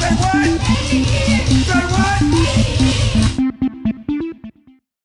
Wait, what?